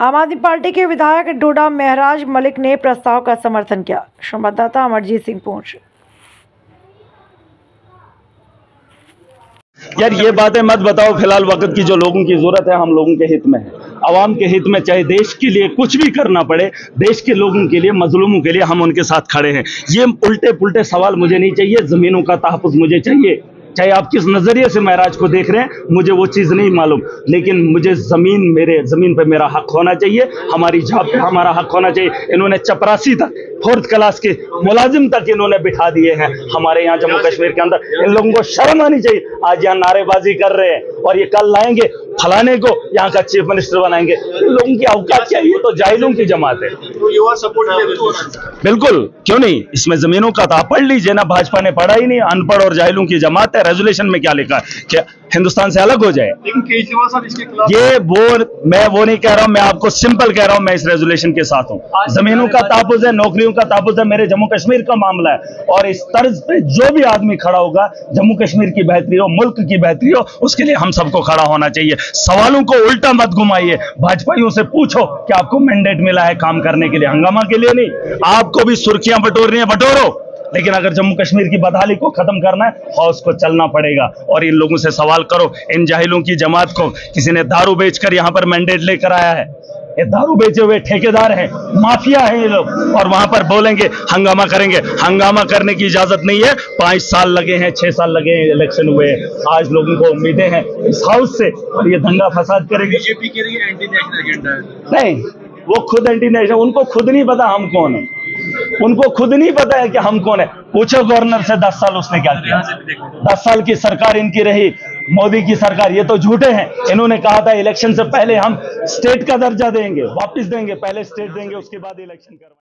आम आदमी पार्टी के विधायक डोडा महराज मलिक ने प्रस्ताव का समर्थन किया। संवाददाता अमरजीत सिंह पूंछ यार, ये बातें मत बताओ, फ़िलहाल वक्त की जो लोगों की ज़रूरत है, हम लोगों के हित में है। आवाम के हित में, चाहे देश के लिए कुछ भी करना पड़े, देश के लोगों के लिए, मजलूमों के लिए हम उनके साथ खड़े हैं। ये उल्टे पुल्टे सवाल मुझे नहीं चाहिए, जमीनों का तहफ़ मुझे चाहिए। चाहे आप किस नज़रिए से महराज को देख रहे हैं, मुझे वो चीज़ नहीं मालूम। लेकिन मुझे ज़मीन मेरे, ज़मीन पे मेरा हक होना चाहिए, हमारी जॉब पे हमारा हक होना चाहिए। इन्होंने चपरासी तक, फोर्थ क्लास के मुलाजिम तक इन्होंने बिठा दिए हैं हमारे यहाँ जम्मू कश्मीर के अंदर। इन लोगों को शर्म आनी चाहिए, आज यहाँ नारेबाजी कर रहे हैं और ये कल लाएँगे फलाने को यहाँ का चीफ मिनिस्टर बनाएँगे। लोगों की अवकाश क्या ये तो जाहिलों की जमात है। बिल्कुल क्यों नहीं? इसमें जमीनों का था आप पढ़ लीजिए ना भाजपा ने पढ़ा ही नहीं अनपढ़ और जाहिलों की जमात है। रेजुलेशन में क्या लिखा है? क्या हिंदुस्तान से अलग हो जाए। लेकिन केजरीवाल इसके खिलाफ ये वो मैं वो नहीं कह रहा हूँ मैं आपको सिंपल कह रहा हूँ मैं इस रेजोल्यूशन के साथ हूँ। जमीनों का तापुज है नौकरियों का तापुज है मेरे जम्मू कश्मीर का मामला है। और इस तर्ज पे जो भी आदमी खड़ा होगा जम्मू कश्मीर की बेहतरी हो मुल्क की बेहतरी हो उसके लिए हम सबको खड़ा होना चाहिए। सवालों को उल्टा मत घुमाइए। भाजपाइयों से पूछो कि आपको मैंडेट मिला है काम करने के लिए हंगामा के लिए नहीं। आपको भी सुर्खियाँ बटोरनी है बटोरो। लेकिन अगर जम्मू कश्मीर की बदहाली को खत्म करना है हौस को चलना पड़ेगा। और इन लोगों से सवाल करो इन जाहिलों की जमात को। किसी ने दारू बेचकर यहाँ पर मैंडेट लेकर आया है। ये दारू बेचे हुए ठेकेदार हैं माफिया हैं ये लोग। और वहाँ पर बोलेंगे हंगामा करेंगे। हंगामा करने की इजाज़त नहीं है। पाँच साल लगे हैं छह साल लगे हैं इलेक्शन हुए हैं। आज लोगों को उम्मीदें हैं इस हाउस से। और ये दंगा फसाद करेंगे। बीजेपी के लिए एंटी नेशनल एजेंडा है। नहीं वो खुद एंटी नेशनल उनको खुद नहीं पता हम कौन है। उनको खुद नहीं पता है कि हम कौन है। पूछो गवर्नर से दस साल उसने क्या किया? दस साल की सरकार इनकी रही मोदी की सरकार ये तो झूठे हैं। इन्होंने कहा था इलेक्शन से पहले हम स्टेट का दर्जा देंगे वापस देंगे पहले स्टेट देंगे उसके बाद इलेक्शन करवाएँगे।